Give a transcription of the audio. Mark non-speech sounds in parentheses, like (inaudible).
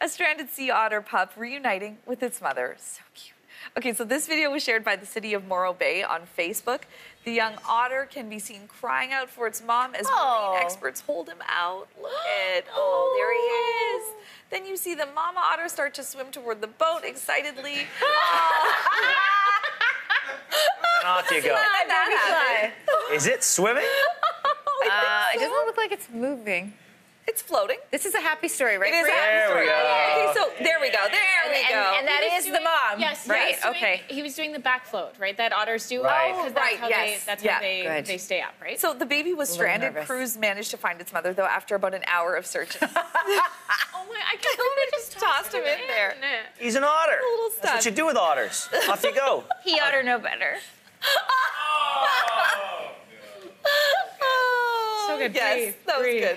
A stranded sea otter pup reuniting with its mother. So cute. Okay, so this video was shared by the city of Morro Bay on Facebook. The young otter can be seen crying out for its mom as Oh. marine experts hold him out. Look at, (gasps) oh, there he is. Then you see the mama otter start to swim toward the boat excitedly. (laughs) And off you go. Let. Is it swimming? (laughs) Uh, it doesn't look like it's moving. It's floating. This is a happy story, right? It is a happy There we story. go. Okay, so there we go. There And, we go. and that He was is the mom. Yes, right. was doing- okay. He was doing the back float, right? That otters do. Right. Because Oh, that's right, how yes. they that's Yeah. how they Good. they stay up, right? So the baby was stranded. nervous. Crews managed to find its mother, though, after about an hour of searching. (laughs) oh my, I can't believe they just (laughs) tossed him in there. He's an otter. little That's what you do with otters. Off you go. (laughs) He ought to know better. oh, So good. Yes, Breathe, that was breathe. good.